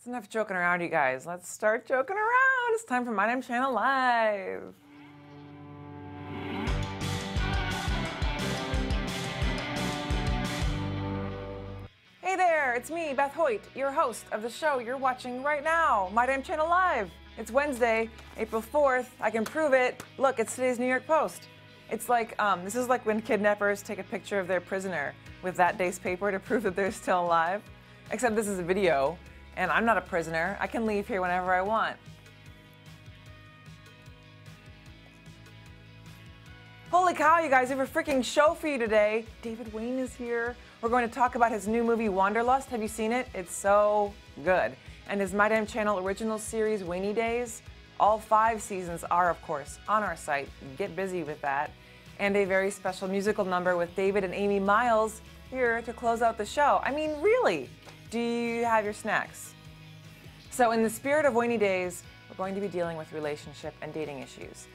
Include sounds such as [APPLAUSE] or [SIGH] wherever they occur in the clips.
It's enough joking around, you guys. Let's start joking around. It's time for My Damn Channel Live. Hey there, it's me, Beth Hoyt, your host of the show you're watching right now, My Damn Channel Live. It's Wednesday, April 4th. I can prove it. Look, it's today's New York Post. It's like, um, this is like when kidnappers take a picture of their prisoner with that day's paper to prove that they're still alive. Except this is a video, and I'm not a prisoner. I can leave here whenever I want. Holy cow, you guys, we have a freaking show for you today. David Wain is here. We're going to talk about his new movie, Wanderlust. Have you seen it? It's so good. And his My Damn Channel original series, Wainy Days. All five seasons are, of course, on our site. Get busy with that. And a very special musical number with David and Amy Miles here to close out the show. I mean, really, do you have your snacks? So, in the spirit of Wainy Days, we're going to be dealing with relationship and dating issues.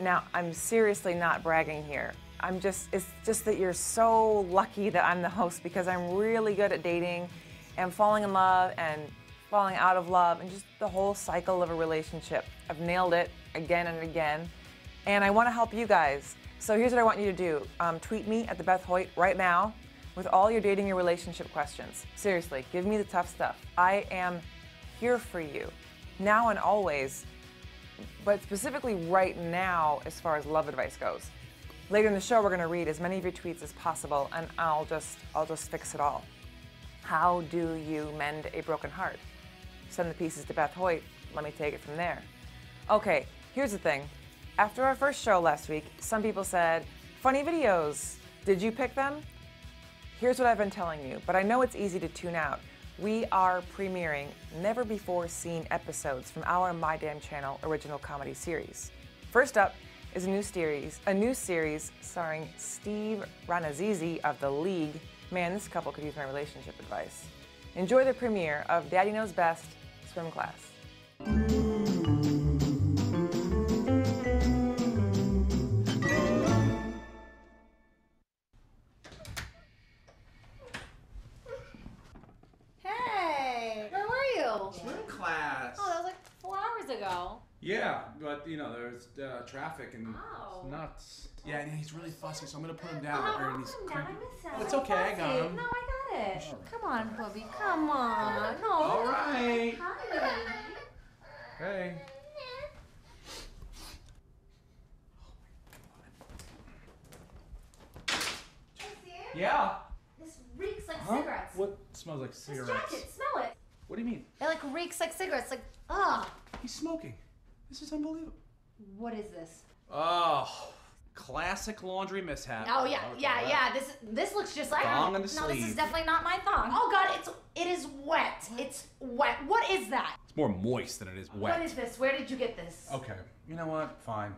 Now, I'm seriously not bragging here. I'm just, it's just that you're so lucky that I'm the host because I'm really good at dating and falling in love and falling out of love and just the whole cycle of a relationship. I've nailed it again and again. And I want to help you guys. So here's what I want you to do um, tweet me at the Beth Hoyt right now with all your dating your relationship questions. Seriously, give me the tough stuff. I am here for you now and always, but specifically right now as far as love advice goes. Later in the show, we're going to read as many of your tweets as possible, and I'll just I'll just fix it all. How do you mend a broken heart? Send the pieces to Beth Hoyt. Let me take it from there. Okay, here's the thing. After our first show last week, some people said, "Funny videos. Did you pick them?" Here's what I've been telling you, but I know it's easy to tune out. We are premiering never before seen episodes from our My Damn Channel original comedy series. First up is a new series, a new series starring Steve Rannazzisi of The League. Man, this couple could use my relationship advice. Enjoy the premiere of Daddy Knows Best Swim Class. It's nuts. Yeah, and he's really fussy, so I'm gonna put him Oh, down. no, or I'll he's put him down. I miss him. Oh, it's So okay, I got fussy. him. No, I got it. Alright. Come on, Bubby. Come on. No. All right. Hi. Hey. Yeah. This reeks like Huh? cigarettes. What smells like cigarettes? This cigarettes? jacket, smell it. What do you mean? It like reeks like cigarettes. Like, ugh. He's smoking. This is unbelievable. What is this? Oh, classic laundry mishap. Oh yeah, yeah, yeah. This this looks just like Thong on the No, this is definitely not my thong. Oh god, it's it is wet. It's wet. What is that? It's more moist than it is wet. What is this? Where did you get this? Okay. You know what? Fine.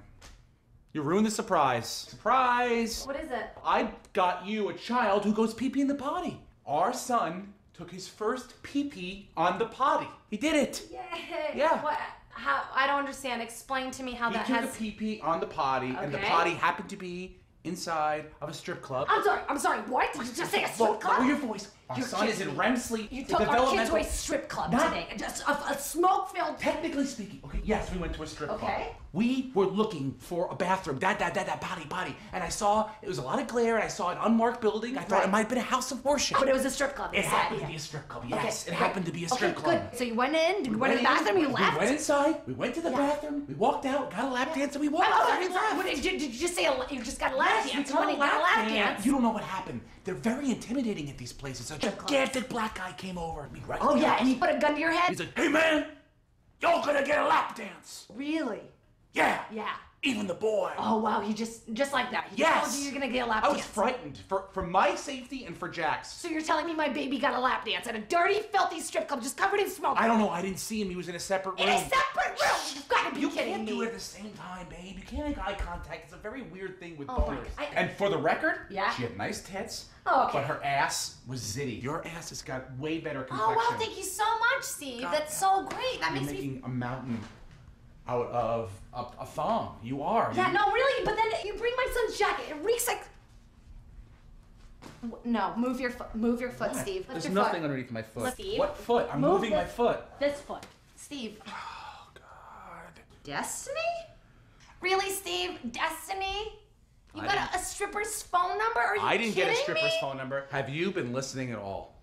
You ruined the surprise. Surprise! What is it? I got you a child who goes pee pee in the potty. Our son took his first pee pee on the potty. He did it. Yay! Yeah. What? How? I don't understand. Explain to me how He that took has. a pee pee on the potty, and the Okay. potty happened to be inside of a strip club. I'm sorry. I'm sorry. What? Did you just say a strip club? Lower your voice. Our You're son is in. REM sleep. You took our kids to a strip club Not- today. Just a, a smoke-filled. Technically speaking, okay, yes, we went to a strip club. Okay. We were looking for a bathroom, that, that, that, that, potty, potty, and I saw it was a lot of glare, and I saw an unmarked building. I thought it might have been a house of worship. But it was a strip club. It happened to be a strip club. Yes, it okay. happened to be a strip okay, club. Good. So you went in. You We went to the in, bathroom. You left? we went inside. We went to the Yeah. bathroom. We walked out, got a lap dance, and we walked out. what, did, did you just say a, you just got a lap Yes, dance? we got a lap dance. You don't know what happened. They're very intimidating at these places. A gigantic black guy came over at oh, me right Oh yeah, and he put a gun to your head. He's like, hey man, y'all gonna get a lap dance. really? Yeah. Yeah. Even the boy. Oh wow, he just just like that. He Yes. told you you're gonna get a lap dance. I was frightened for, for my safety and for Jack's. So you're telling me my baby got a lap dance at a dirty, filthy strip club just covered in smoke? I don't know. I didn't see him. He was in a separate room. In a separate room. You've got to be You kidding can't do it at the same time, babe. You can't make eye contact. It's a very weird thing with Oh my boners. I- and for the record, Yeah? she had nice tits. Oh, okay. But her ass was zitty. Your ass has got way better complexion. Oh wow, thank you so much, Steve. God. That's so great. That You're makes me. making a mountain out of a, a thong. You are. Yeah, You- no, really. But then you bring my son's jacket. It reeks like. No, move your foot. Move your foot, Steve. Lift There's your nothing foot. underneath my foot. Steve, what foot? I'm move moving my foot. This foot. Steve. Oh God. Destiny? Really, Steve? Destiny? You I got a, a stripper's phone number? Are you I didn't get a stripper's me? phone number. Have you been listening at all?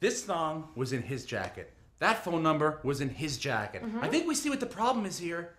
This thong was in his jacket. That phone number was in his jacket. Mm-hmm. I think we see what the problem is here.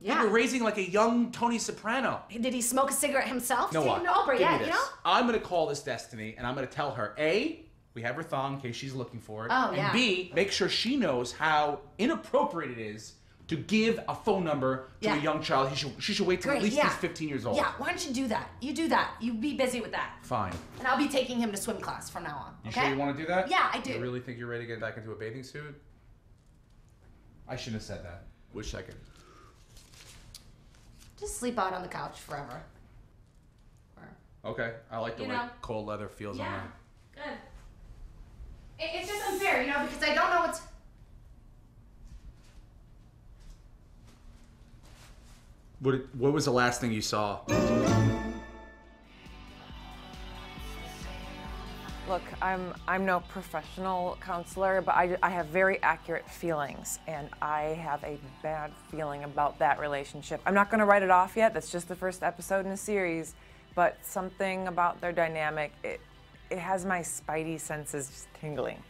Yeah. We're raising like a young Tony Soprano. Did he smoke a cigarette himself? No, what? Uh, Nobre, Give yeah, me you know? I'm gonna call this Destiny, and I'm gonna tell her a we have her thong in case she's looking for it, Oh, and yeah. b make sure she knows how inappropriate it is to give a phone number to Yeah. a young child. She should she should wait till at least yeah. he's 15 years old. Yeah, why don't you do that? You do that. You be busy with that. Fine. And I'll be taking him to swim class from now on. You okay? sure you want to do that? Yeah, I do. You really think you're ready to get back into a bathing suit? I shouldn't have said that. Wish I could. Just sleep out on the couch forever. Or- Okay, I like the way know. cold leather feels on Yeah, that. good. It, it's just unfair, you know, because I don't know what's. What, what was the last thing you saw? Look, I'm I'm no professional counselor, but I, I have very accurate feelings, and I have a bad feeling about that relationship. I'm not going to write it off yet. That's just the first episode in a series, but something about their dynamic it it has my spidey senses just tingling.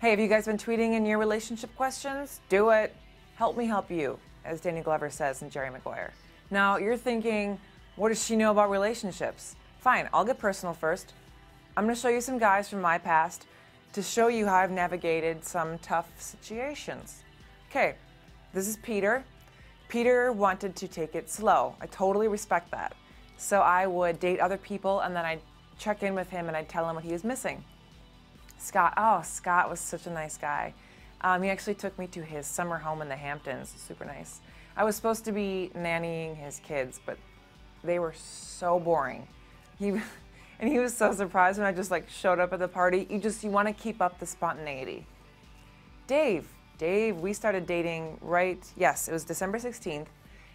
Hey, have you guys been tweeting in your relationship questions? Do it. Help me help you, as Danny Glover says in Jerry Maguire. Now you're thinking, what does she know about relationships? Fine, I'll get personal first. I'm going to show you some guys from my past to show you how I've navigated some tough situations. Okay, this is Peter. Peter wanted to take it slow. I totally respect that. So I would date other people and then I'd check in with him and I'd tell him what he was missing. Scott, oh, Scott was such a nice guy. Um, he actually took me to his summer home in the Hamptons. Super nice. I was supposed to be nannying his kids, but they were so boring. He [LAUGHS] and he was so surprised when I just like showed up at the party. You just you want to keep up the spontaneity. Dave, Dave, we started dating right. Yes, it was December 16th,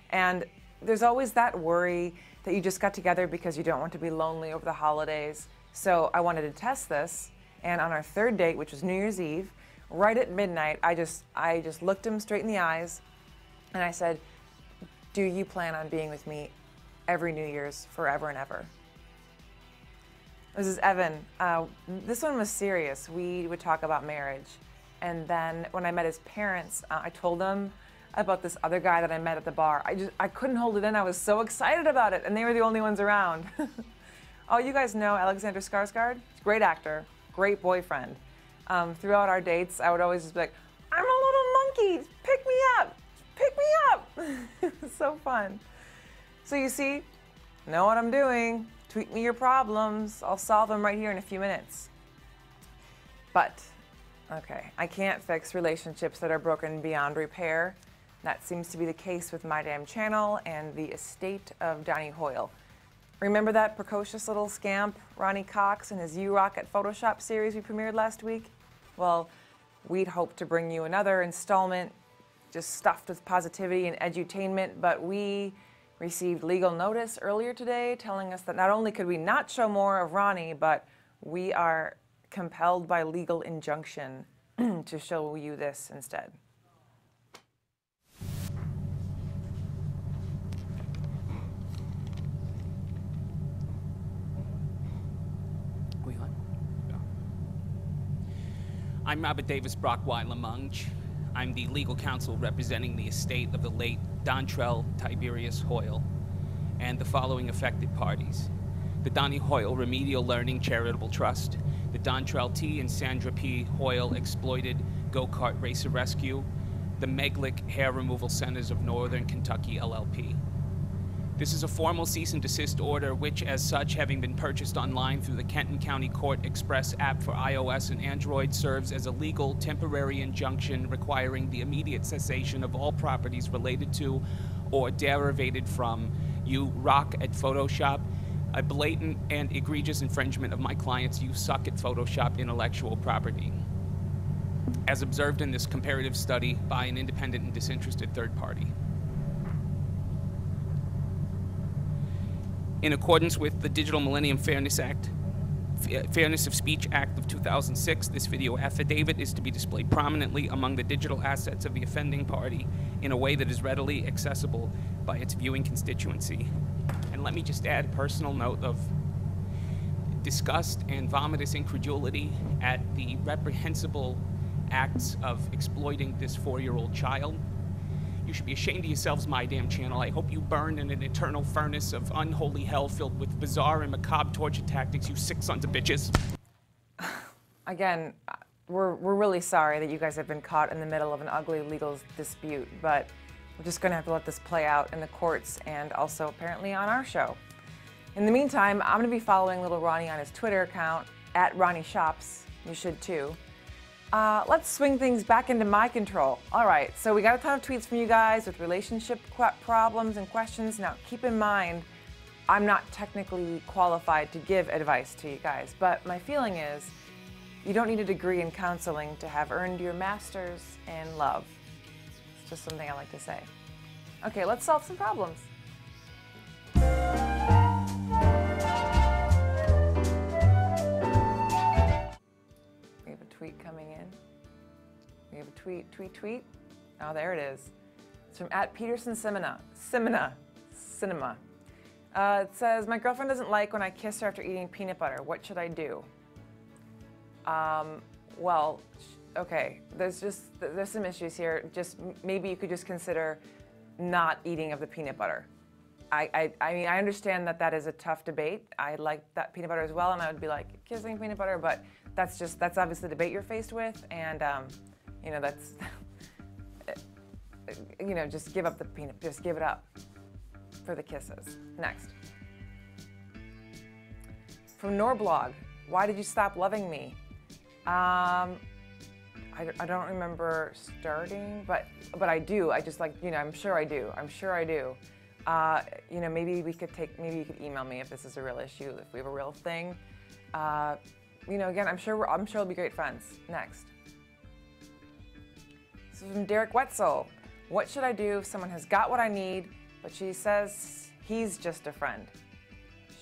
and there's always that worry that you just got together because you don't want to be lonely over the holidays. So I wanted to test this, and on our third date, which was New Year's Eve, right at midnight, I just I just looked him straight in the eyes, and I said, "Do you plan on being with me every New Year's forever and ever?" This is Evan. Uh, this one was serious. We would talk about marriage. And then when I met his parents, uh, I told them about this other guy that I met at the bar. I just I couldn't hold it in. I was so excited about it, and they were the only ones around. [LAUGHS] oh, you guys know Alexander Skarsgård? Great actor, great boyfriend. Um, throughout our dates, I would always just be like, "I'm a little monkey. Pick me up. Pick me up." [LAUGHS] so fun. So you see, know what I'm doing. Tweet me your problems. I'll solve them right here in a few minutes. But, okay, I can't fix relationships that are broken beyond repair. That seems to be the case with My Damn Channel and the estate of Donnie Hoyle. Remember that precocious little scamp, Ronnie Cox, and his You Rock at Photoshop series we premiered last week? Well, we'd hoped to bring you another installment just stuffed with positivity and edutainment, but we received legal notice earlier today telling us that not only could we not show more of Ronnie, but we are compelled by legal injunction [CLEARS THROAT] to show you this instead. We on? I'm Robert Davis Brockweiler Munch. I'm the legal counsel representing the estate of the late Dontrell Tiberius Hoyle and the following affected parties. The Donnie Hoyle Remedial Learning Charitable Trust, the Dontrell T. and Sandra P. Hoyle Exploited Go-Kart Racer Rescue, the Meglick Hair Removal Centers of Northern Kentucky LLP. This is a formal cease and desist order, which, as such, having been purchased online through the Kenton County Court Express app for iOS and Android, serves as a legal temporary injunction requiring the immediate cessation of all properties related to or derivated from you rock at Photoshop, a blatant and egregious infringement of my client's you suck at Photoshop intellectual property, as observed in this comparative study by an independent and disinterested third party. In accordance with the Digital Millennium Fairness Act, Fairness of Speech Act of 2006, this video affidavit is to be displayed prominently among the digital assets of the offending party in a way that is readily accessible by its viewing constituency. And let me just add a personal note of disgust and vomitous incredulity at the reprehensible acts of exploiting this four year old child. You should be ashamed of yourselves, my damn channel. I hope you burn in an eternal furnace of unholy hell filled with bizarre and macabre torture tactics, you sick sons of bitches. [SIGHS] Again, we're, we're really sorry that you guys have been caught in the middle of an ugly legal dispute, but we're just going to have to let this play out in the courts and also apparently on our show. In the meantime, I'm going to be following little Ronnie on his Twitter account, at Ronnie Shops. You should too. Uh, let's swing things back into my control. All right, so we got a ton of tweets from you guys with relationship problems and questions. Now, keep in mind, I'm not technically qualified to give advice to you guys, but my feeling is you don't need a degree in counseling to have earned your master's in love. It's just something I like to say. Okay, let's solve some problems. Tweet coming in. We have a tweet, tweet, tweet. Oh, there it is. It's from at Peterson Simina. Simina. Cinema. Uh, it says, My girlfriend doesn't like when I kiss her after eating peanut butter. What should I do? Um, well, okay. There's just there's some issues here. Just maybe you could just consider not eating of the peanut butter. I, I, I mean, I understand that that is a tough debate. I like that peanut butter as well, and I would be like kissing peanut butter, but that's just that's obviously the debate you're faced with, and um, you know that's [LAUGHS] you know just give up the peanut, just give it up for the kisses. Next, from Norblog, why did you stop loving me? Um, I, I don't remember starting, but but I do. I just like you know I'm sure I do. I'm sure I do. Uh, you know maybe we could take maybe you could email me if this is a real issue if we have a real thing. Uh, you know again I'm sure we're, I'm sure we'll be great friends. Next. This is from Derek Wetzel. What should I do if someone has got what I need, but she says he's just a friend?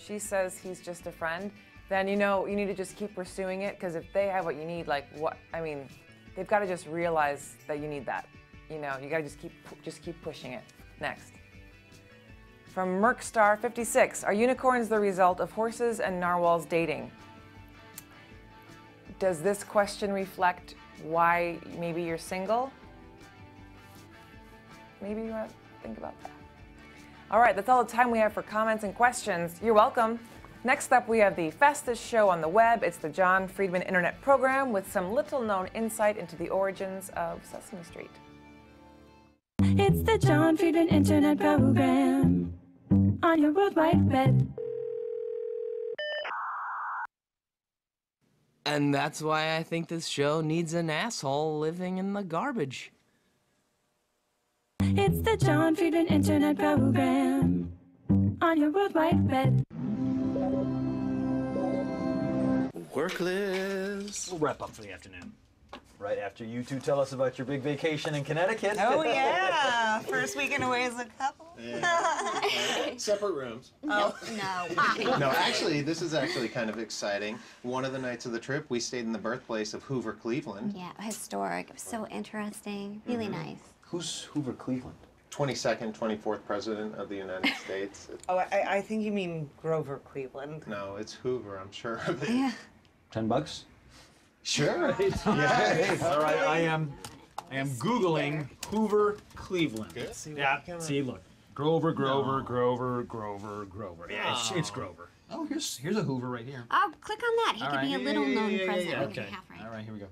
She says he's just a friend. Then you know you need to just keep pursuing it because if they have what you need, like what I mean, they've got to just realize that you need that. You know, you got to just keep just keep pushing it. Next. From Merkstar56, are unicorns the result of horses and narwhals dating? Does this question reflect why maybe you're single? Maybe you want to think about that. All right, that's all the time we have for comments and questions. You're welcome. Next up, we have the fastest show on the web. It's the Jon Friedman Internet Program with some little known insight into the origins of Sesame Street. It's the Jon Friedman Internet Program on your World Wide Web. And that's why I think this show needs an asshole living in the garbage. It's the Jon Friedman Internet Program on your World Wide Web. Workless. We'll wrap up for the afternoon. Right after you two tell us about your big vacation in Connecticut. Oh [LAUGHS] yeah, first weekend away as a couple. Separate rooms. [LAUGHS] Oh no. No, actually, this is actually kind of exciting. One of the nights of the trip, we stayed in the birthplace of Hoover Cleveland. Yeah, historic. It was so interesting. Really mm-hmm. nice. Who's Hoover Cleveland? 22nd, 24th President of the United [LAUGHS] States. Oh, I, I think you mean Grover Cleveland. no, it's Hoover, I'm sure of it. Yeah. Ten bucks. Sure. All right, [LAUGHS] I am, I am googling Hoover Cleveland. Good. Yeah. See, look, Grover, Grover, Grover, Grover, Grover. Yeah, it's, it's oh. Grover. Oh, here's here's a Hoover right here. Oh, click on that. He All could right, be a yeah, little yeah, known yeah, yeah, president. yeah, Okay, Okay. right. All right, here we go.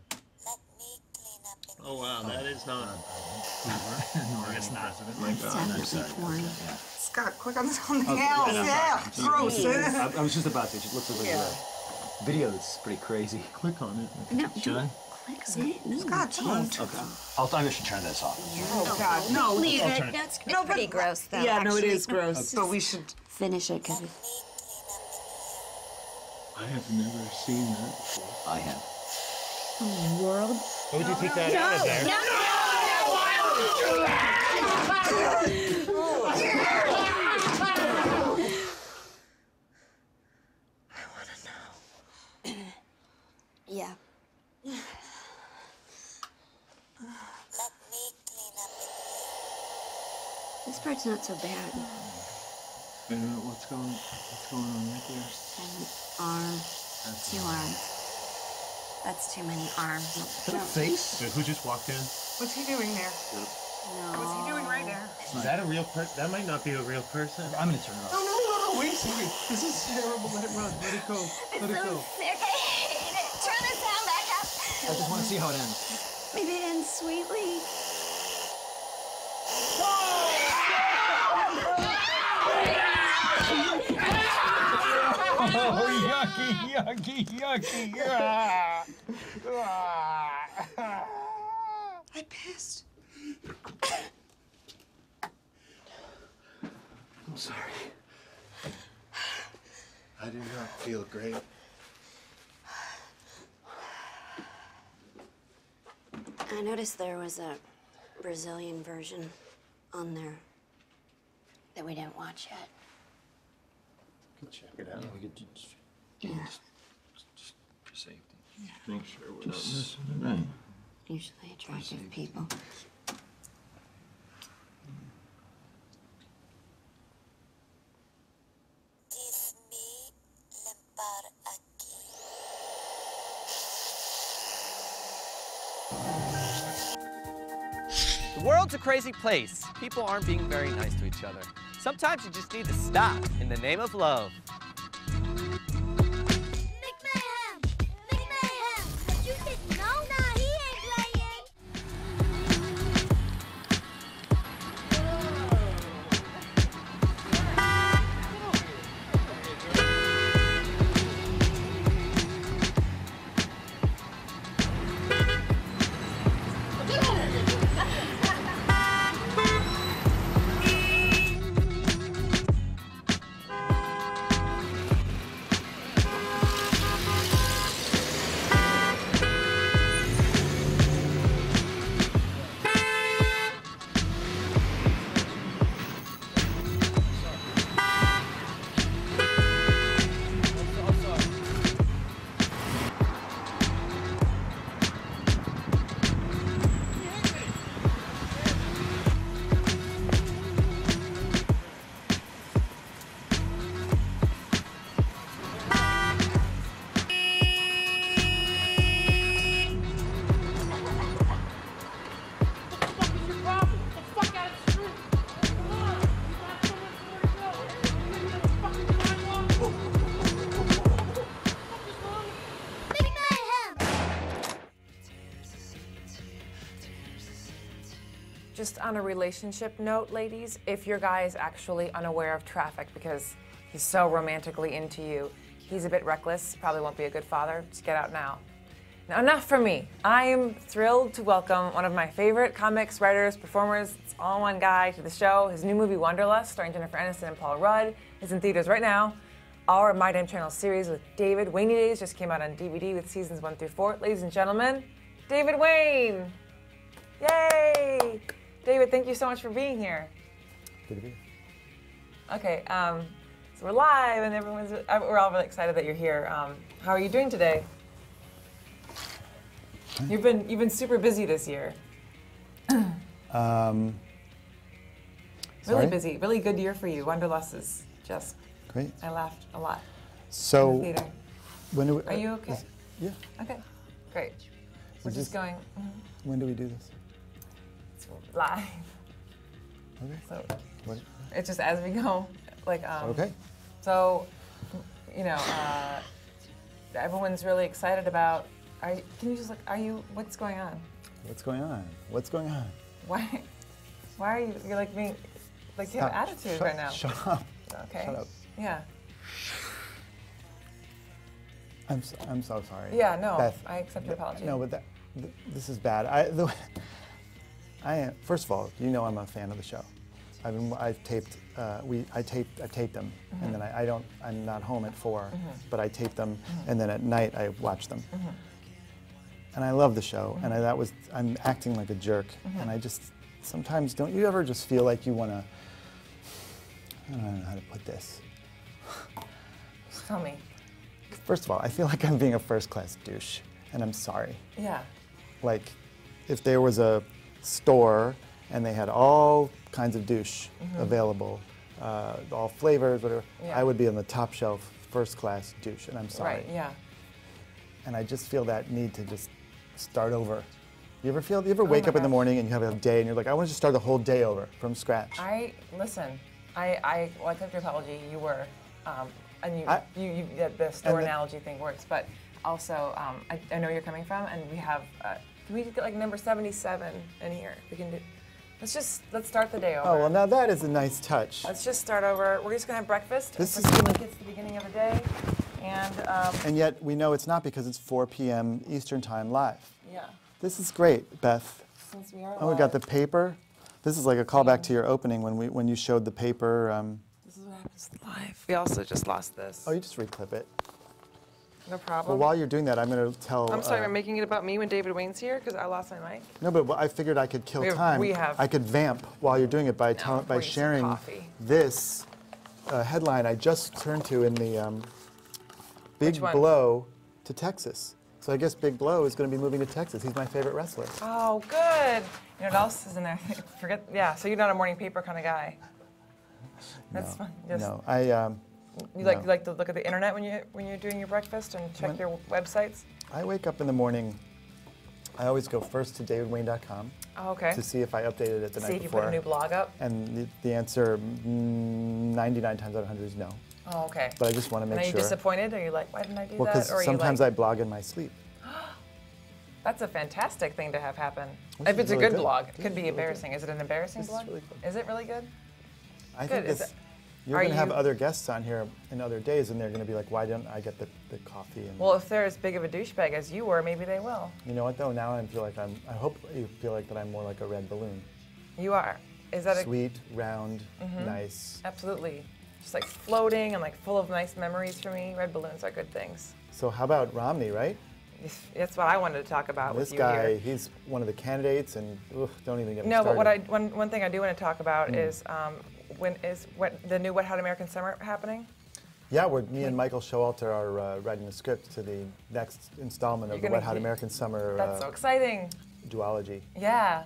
Oh, wow, that is not. Uh, no, it's not. Stuff keep pouring. Scott, click on something Okay, oh, else. yeah, Yeah, gross. I, I was just about to. It looks like Yeah. A video that's pretty crazy. Click on it. No, Should I? don't click on it. No, Scott, jeez. don't. Okay. I'll, I should turn this off. Oh God, no. Leave it. it. That's No, pretty but- gross, though. Yeah, no, it actually. is gross. But we should. Finish it, because I have never seen that before. I have. world. Why would you take that out of there? [LAUGHS] [LAUGHS] This part's not so bad. Wait a minute, what's going, what's going on right there? An arm, two arms. That's too many arms. Is that a face? Wait, who just walked in? What's he doing there? No. What's he doing right there? Is that a real person? That might not be a real person. I'm gonna turn it No, off. Oh, no, no, no, wait a second. This is terrible. Let it run. Let it go. Let it go. sick. I hate it. Turn the sound back up. I just want to see how it ends. Maybe it ends sweetly. Oh, yucky, yucky, yucky. Ah. Ah. I pissed. I'm sorry. I do not feel great. I noticed there was a Brazilian version on there that we didn't watch yet. Check it out. Yeah, we could just, Yeah. just for safety. Make sure we're not Just- missing anything. Usually attractive people. World's a crazy place. People aren't being very nice to each other. Sometimes you just need to stop in the name of love. On a relationship note, ladies, if your guy is actually unaware of traffic because he's so romantically into you, he's a bit reckless, probably won't be a good father. Just get out now. Now, enough for me. I am thrilled to welcome one of my favorite comics, writers, performers, it's all one guy to the show. His new movie, Wanderlust, starring Jennifer Aniston and Paul Rudd, is in theaters right now. Our My Damn Channel series with David Wain Days just came out on DVD with seasons one through four. Ladies and gentlemen, David Wain! Yay! David, thank you so much for being here. Good to be. Okay, um, so we're live and everyone's, uh, we're all really excited that you're here. Um, how are you doing today? You've been, you've been super busy this year. [CLEARS THROAT] Um, Really busy, really good year for you. Wanderlust is just, Great. I laughed a lot. So, when do we, Are you okay? is- yeah. Okay, great. We're Is just this- going mhm, When do we do this? Live. Okay. So What? it's just as we go, like um, Okay. So, you know, uh, everyone's really excited about. Are you, can you just look? Are you? What's going on? What's going on? What's going on? Why? Why are you? You're like being, like you have Stop. attitude Shut- right now. Shut up. Okay. Shut up. Yeah. I'm so, I'm so sorry. Yeah, no, Beth, I accept your apology. No, but that, th- this is bad. I, the, I am, first of all, you know I'm a fan of the show. I've been, I've taped, uh, we, I taped, I taped them, Mhm. and then I, I don't, I'm not home at 4 Mhm. but I tape them, Mhm. and then at night I watch them. Mhm. And I love the show, and I, that was, I'm acting like a jerk, Mhm. and I just, sometimes, don't you ever just feel like you want to, I don't know how to put this. Tell me. First of all, I feel like I'm being a first class douche. and I'm sorry. Yeah. Like, if there was a store and they had all kinds of douche Mhm. available, uh, all flavors, whatever, Yeah. I would be on the top shelf, first class douche, and I'm sorry. Right. Yeah. And I just feel that need to just start over. You ever feel? You ever Oh wake up in the morning and you have a day and you're like, I want to just start the whole day over from scratch. I listen. I I well, I took your apology. You were, um, and you I- you, you the, the store the- analogy thing works, but also um, I, I know where you're coming from, and we have. Uh, we get like number 77 in here? We can do. Let's just let's start the day over. Oh well, now that is a nice touch. Let's just start over. We're just gonna have breakfast. This is gonna- like it's the beginning of the day, and um, And yet we know it's not because it's 4 p.m. Eastern Time live. yeah. This is great, Beth. Since we are Oh, we got the paper. This is like a callback to your opening when we when you showed the paper. Um, This is what happens live. We also just lost this. oh, you just reclip it. No Well, problem. while you're doing that, I'm going to tell. I'm sorry, uh, I'm making it about me when David Wain's here because I lost my mic. No, but I figured I could kill We have- time. we have- I could vamp while you're doing it by tell, by pour you some sharing this uh, headline I just turned to in the um, Big Blow to Texas. So I guess Big Blow is going to be moving to Texas. He's my favorite wrestler. Oh, good. You know what else is in there? [LAUGHS] Forget. Yeah. So you're not a morning paper kind of guy. [LAUGHS] That's no, fun. Just, no, I um, You like no. you like to look at the internet when you when you're doing your breakfast and check When- your websites. I wake up in the morning. I always go first to davidwain.com Oh, okay. to see if I updated it the See night if you put a new blog up. And the, the answer, mm, 99 times out of 100 is no. Oh, okay. But I just want to And make are you sure. disappointed? Are you like, why didn't I do Well, that? because Or are you sometimes like, I blog in my sleep. [GASPS] that's a fantastic thing to have happen. This if is it's a good good. blog, it This could be really good. embarrassing. Is it an embarrassing This is blog? really Is it really good? I Good. think Is this, it- you're going to have other guests on here in other days, and they're going to be like, why didn't I get the, the coffee? And Well, if they're as big of a douchebag as you were, maybe they will. you know what though? Now I feel like I'm. I hope you feel like that I'm more like a red balloon. You are. Is that a Sweet, round, Mhm. nice. Absolutely. Just like floating and like full of nice memories for me. Red balloons are good things. So how about Romney, right? That's what I wanted to talk about this with you guy, here. he's one of the candidates, and ugh, don't even get me started. No, but what I one, one thing I do want to talk about Mm. is um, when is what the new Wet Hot American Summer happening? Yeah, we're, me and Michael Showalter are uh, writing the script to the next installment of the Wet Hot American Summer That's uh, so exciting. duology. Yeah,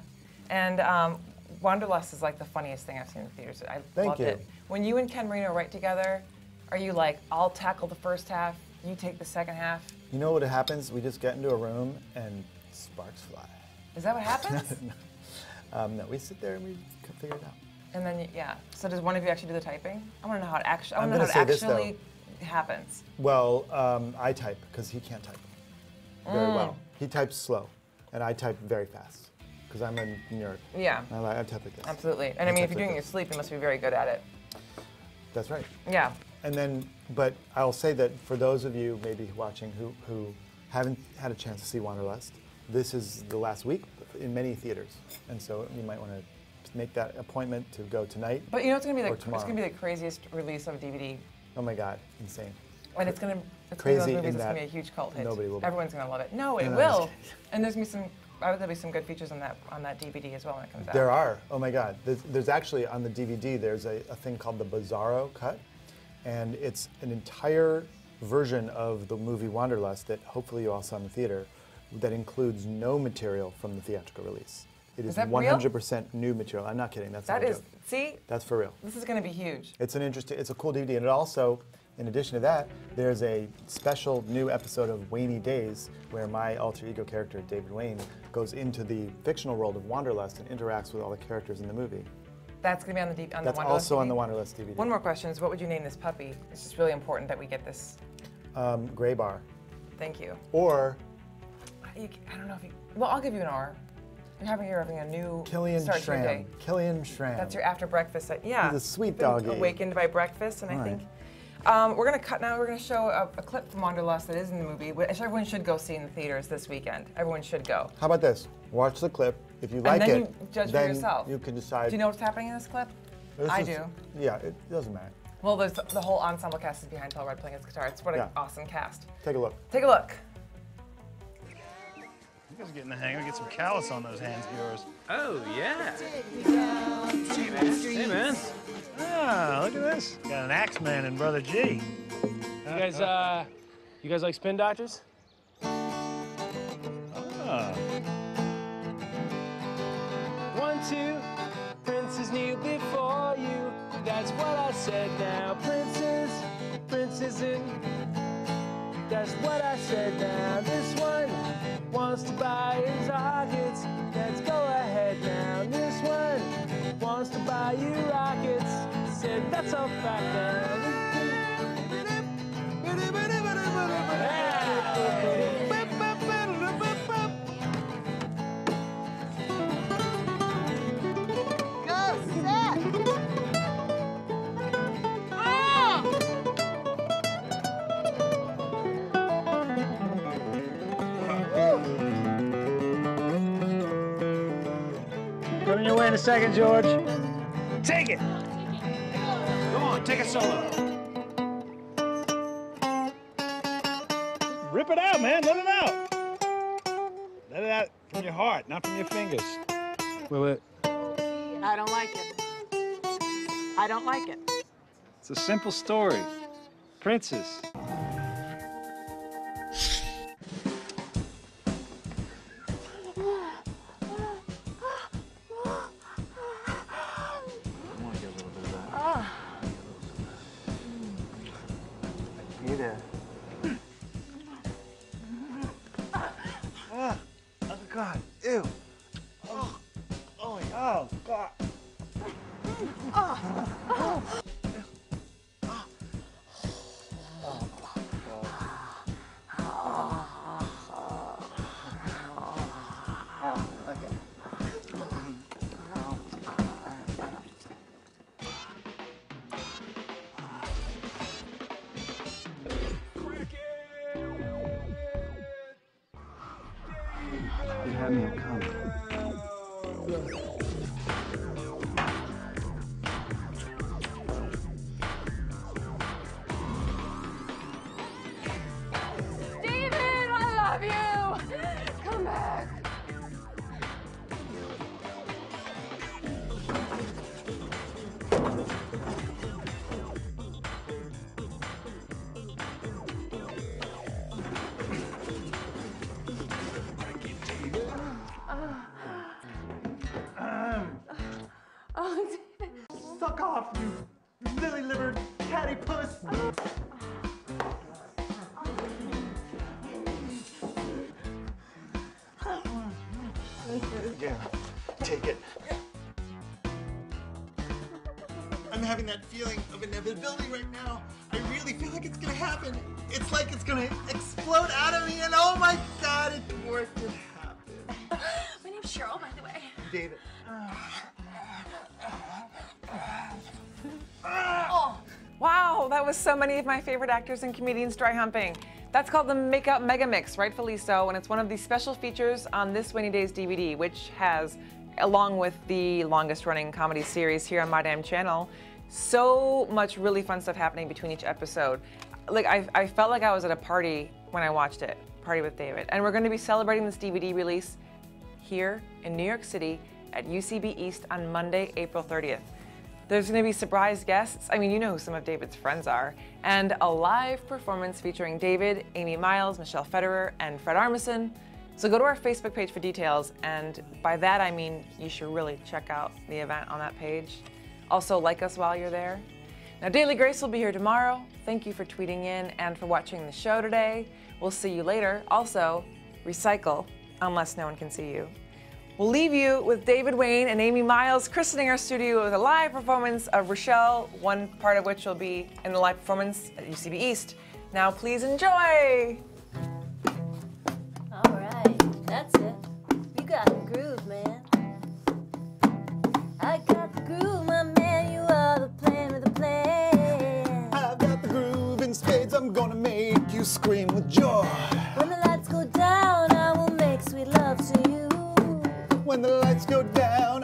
and um, Wanderlust is like the funniest thing I've seen in theaters. I Thank loved you. it. When you and Ken Marino write together, are you like, I'll tackle the first half, you take the second half? You know what happens? We just get into a room and sparks fly. Is that what happens? [LAUGHS] um, no, we sit there and we figure it out. And then yeah. So does one of you actually do the typing? I want to know how it actually. I want to know how it say this, happens. Well, um, I type because he can't type very Mm. well. He types slow, and I type very fast because I'm a nerd. Yeah. I, like, I type like this. Absolutely. And I, I mean, if you're like doing your this. sleep, you must be very good at it. That's right. Yeah. And then, but I'll say that for those of you maybe watching who, who haven't had a chance to see Wanderlust, this is the last week in many theaters, and so you might want to make that appointment to go tonight. But you know, it's gonna be or it's gonna be the craziest release of DVD, Oh my God, insane! and it's gonna it's Crazy one of in those movies that's that gonna be a huge cult hit. nobody will. Everyone's gonna love it. No, it No, no, I'm just will. And there's gonna be some. I bet there'll be some good features on that on that DVD as well when it comes out. There are. Oh my God. There's, there's actually on the DVD. There's a, a thing called the Bizarro cut, and it's an entire version of the movie Wanderlust that hopefully you all saw in the theater, that includes no material from the theatrical release. It Is is that real? 100% new material. I'm not kidding. That's That a joke. See, That's for real. this is gonna be huge. It's an interesting. It's a cool DVD, and it also, in addition to that, there's a special new episode of Wainy Days where my alter ego character David Wain goes into the fictional world of Wanderlust and interacts with all the characters in the movie. That's gonna be on the D- on That's the Wanderlust also on the Wanderlust DVD. One more question is, what would you name this puppy? It's just really important that we get this. Um, Gray Bar. Thank you. Or You, I don't know if you. Well, I'll give you an R. You're having you're having a new Killian start to your day. Killian Schramm. That's your after breakfast. uh, Yeah. He's a sweet doggy. Awakened by breakfast, and I Right. think um, we're gonna cut now. We're gonna show a, a clip from Wanderlust that is in the movie, which everyone should go see in the theaters this weekend. Everyone should go. How about this? Watch the clip. If you like and then it, you judge for yourself. you can decide. Do you know what's happening in this clip? This I is- do. Yeah, it doesn't matter. Well, the whole ensemble cast is behind Paul Rudd playing his guitar. It's what an Yeah. awesome cast. Take a look. Take a look. You guys are getting the hang of it? Get some callus on those hands of yours. Oh, yeah. Hey, man. Hey, man. Ah, look at this. Got an axe man and Brother G. You guys, uh, you guys like spin doctors? Ah. One, two. Princes kneel before you. That's what I said now. Princes, princes in. That's what I said now. This one wants to buy his rockets. Let's go ahead now. This one wants to buy you rockets. Said that's all fact [LAUGHS] now. Go a second, George. Take it. Go on, take a solo. Rip it out, man. Let it out. Let it out from your heart, not from your fingers. Wait, wait. I don't like it. I don't like it. It's a simple story. Princess. Having that feeling of inevitability right now. I really feel like it's gonna happen. It's like it's gonna explode out of me, and oh my god, it's worth it happen. [LAUGHS] My name's Cheryl, by the way. David. [LAUGHS] Oh, Wow, that was so many of my favorite actors and comedians dry humping. That's called the Makeup Mega Mix, rightfully so, and it's one of the special features on this Wainy Days DVD, which has, along with the longest running comedy series here on My Damn Channel, so much really fun stuff happening between each episode. Like, I, I felt like I was at a party when I watched it, Party with David. And we're going to be celebrating this DVD release here in New York City at UCB East on Monday, April 30th. There's going to be surprise guests. I mean, you know who some of David's friends are. And a live performance featuring David, Amy Miles, Michelle Federer, and Fred Armisen. So go to our Facebook page for details. And by that, I mean you should really check out the event on that page. Also, like us while you're there. Now, Daily Grace will be here tomorrow. Thank you for tweeting in and for watching the show today. We'll see you later. Also, recycle unless no one can see you. We'll leave you with David Wain and Amy Miles christening our studio with a live performance of Rochelle, one part of which will be in the live performance at UCB East. Now, please enjoy! All right, that's it. You got the groove, man. I got scream with joy. When the lights go down, I will make sweet love to you. When the lights go down,